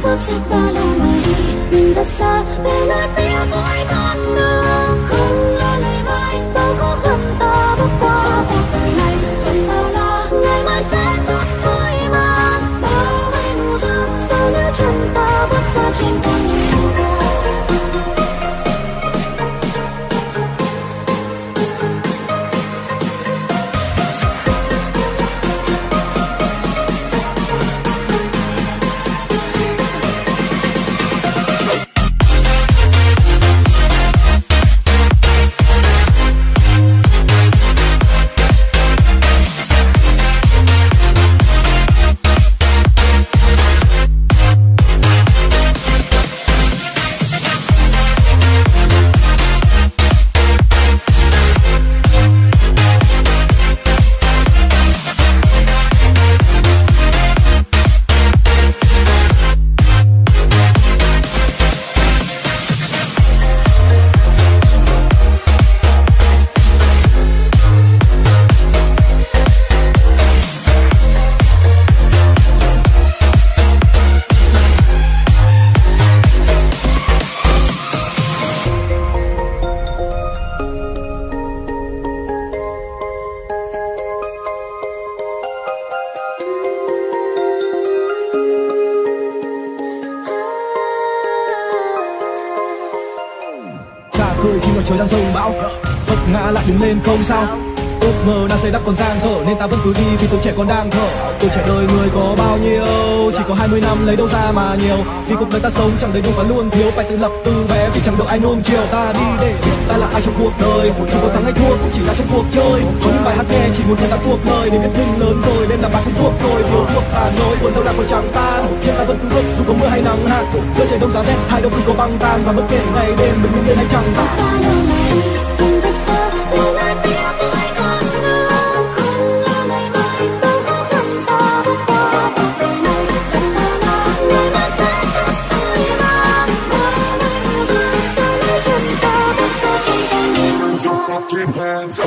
babagsak pa lamay Minda sa pinagpinag trời đang sông bão. Vấp ngã lại đứng lên không sao. Ước mơ đang xây đắp còn dang dở nên ta vẫn cứ đi vì tuổi trẻ còn đang thở. Tuổi trẻ đời người có bao nhiêu? Chỉ có 20 năm, lấy đâu ra mà nhiều? Vì cuộc đời ta sống chẳng đầy đủ và luôn thiếu, phải tự lập từ bé vì chẳng được ai nuông chiều. Ta đi để biết ta là ai trong cuộc đời. Dù có thắng hay thua cũng chỉ là trong cuộc chơi. Có những bài hát nghe chỉ muốn người ta thuộc lời. Để biết mình lớn rồi, nên là bạn không thuộc rồi thiếu thuộc hà nội buồn đâu là còn chẳng tan trên ta vẫn cứ bước dù có mưa hay nắng. Hạt giữa trời đông giá rét, hai đâu cứ có băng tan. Và bất kể ngày đêm mình như hay chẳng tan the pants